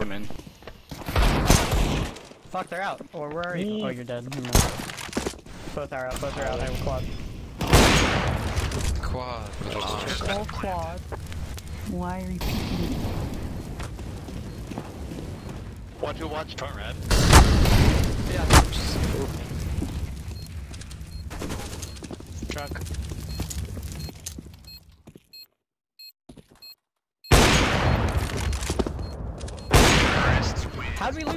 boost for him in. Fuck, they're out. Or where are you? Me. Oh, you're dead. Never mind. Both are out. Both are out. I have a quad. Quad. with Full quad. Why are you peeking? Watch it, watch front red. Yeah. Truck. How'd we lose?